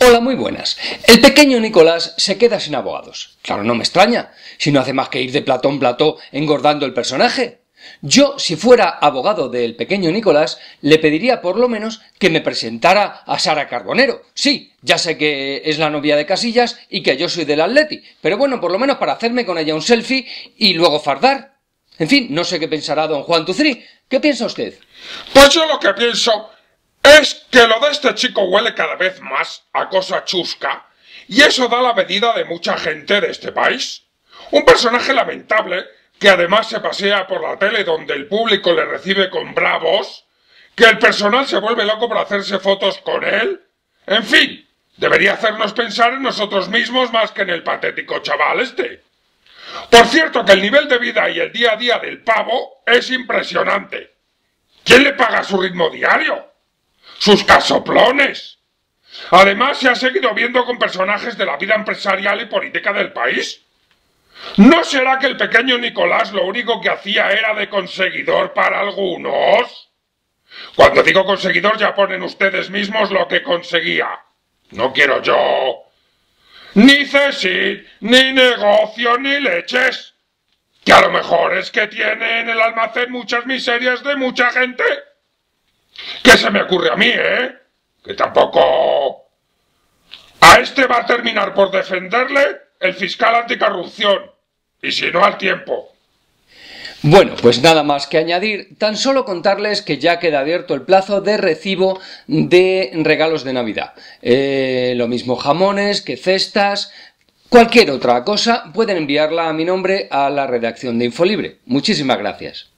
Hola, muy buenas. El pequeño Nicolás se queda sin abogados. Claro, no me extraña, si no hace más que ir de platón plató engordando el personaje. Yo, si fuera abogado del pequeño Nicolás, le pediría por lo menos que me presentara a Sara Carbonero. Sí, ya sé que es la novia de Casillas y que yo soy del Atleti, pero bueno, por lo menos para hacerme con ella un selfie y luego fardar. En fin, no sé qué pensará don Juan Tuzri. ¿Qué piensa usted? Pues yo lo que pienso es que lo de este chico huele cada vez más a cosa chusca, y eso da la medida de mucha gente de este país. Un personaje lamentable, que además se pasea por la tele donde el público le recibe con bravos, que el personal se vuelve loco por hacerse fotos con él. En fin, debería hacernos pensar en nosotros mismos más que en el patético chaval este. Por cierto que el nivel de vida y el día a día del pavo es impresionante. ¿Quién le paga su ritmo diario? sus casoplones. Además, se ha seguido viendo con personajes de la vida empresarial y política del país. ¿No será que el pequeño Nicolás lo único que hacía era de conseguidor para algunos? Cuando digo conseguidor ya ponen ustedes mismos lo que conseguía. No quiero yo. Ni cesid, ni negocio, ni leches. Que a lo mejor es que tiene en el almacén muchas miserias de mucha gente. ¿Qué se me ocurre a mí, eh? Que tampoco... A este va a terminar por defenderle el fiscal anticorrupción. Y si no, al tiempo. Bueno, pues nada más que añadir, tan solo contarles que ya queda abierto el plazo de recibo de regalos de Navidad. Eh, lo mismo jamones que cestas, cualquier otra cosa, pueden enviarla a mi nombre a la redacción de Infolibre. Muchísimas gracias.